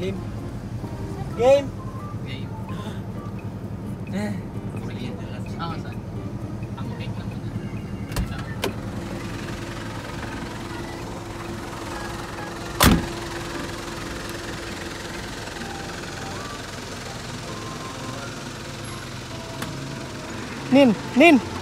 Game. Game. Nin, Nin.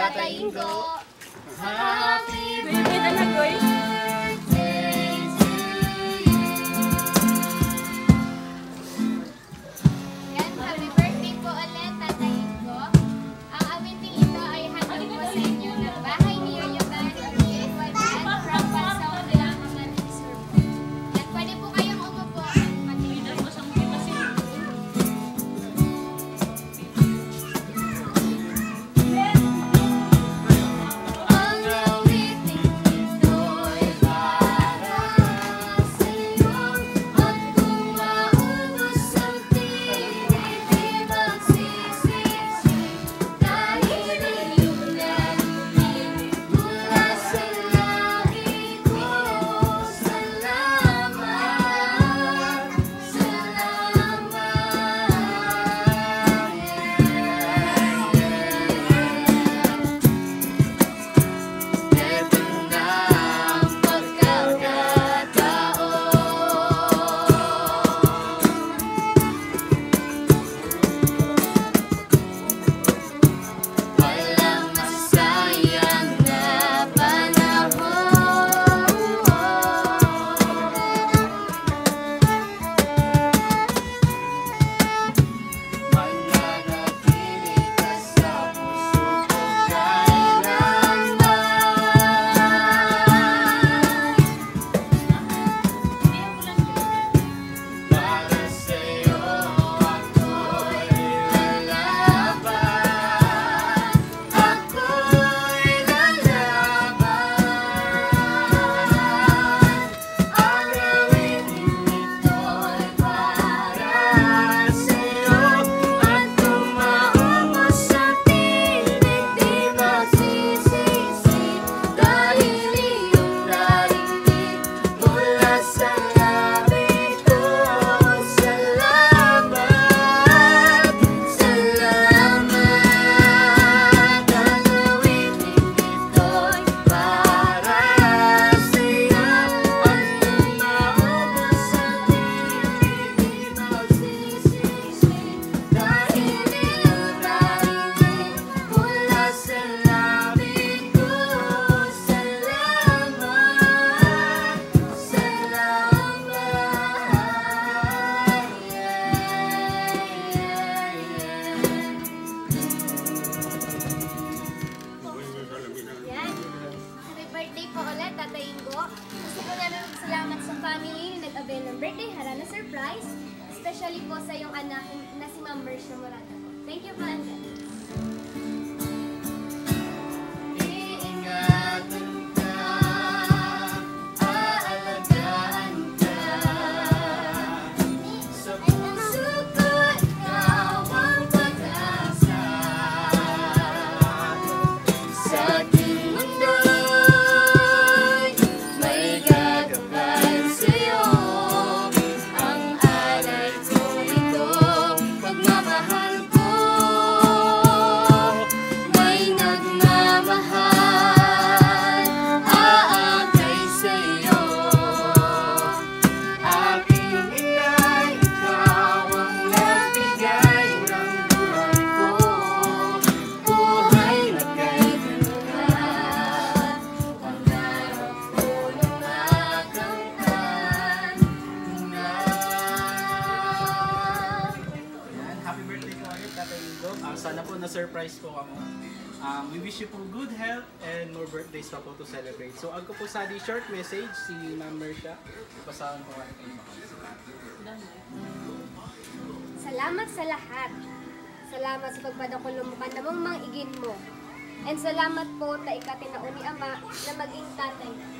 Birthday po, surprise po kamo. Um, we wish you po good health and more birthdays pa po to celebrate. So, ako po sa di short message, si Ma'am Mersha. Pasahan po kayo kayo. Salamat sa lahat. Salamat sa pagpadakulong mo kanamong mang igin mo. And salamat po ta ikatinaon ni Ama na maging tatay.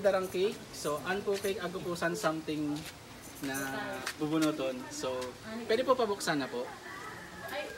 Darang cake. So, an po cake, san something na bubunuton. So, pwede po pabuksan na po. Ay,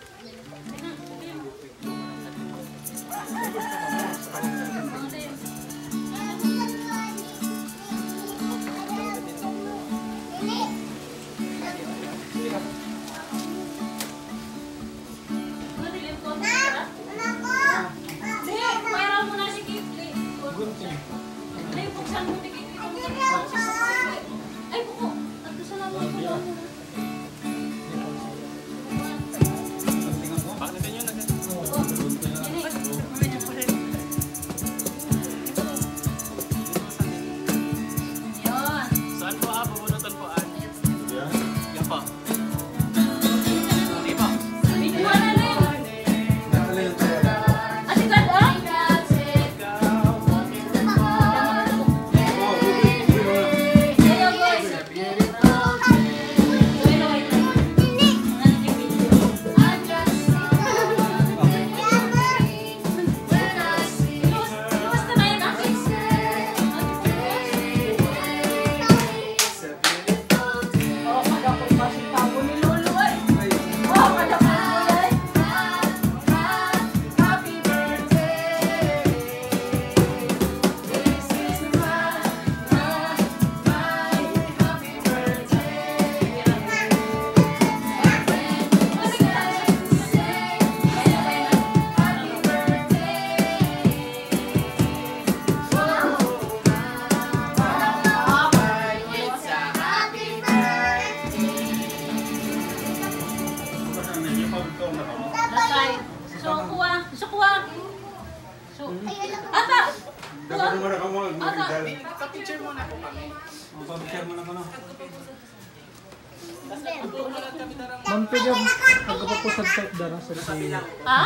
Ma'am, pwede ako pagkapapusad sa dara sa si Ha?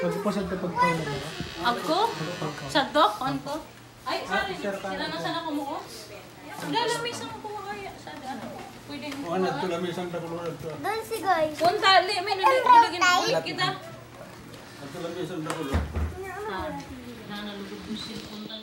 Pagkapusad ka pagkaw na dara. Ako? Sa dok? On ko? Ay, sorry. Sila na sana kumuko? May isang kuha kaya. Sa ano? Pwede mo kuha. Doon si guys. Punta, li, may nalagyan ulit kita. Ah, nanalugod yung punta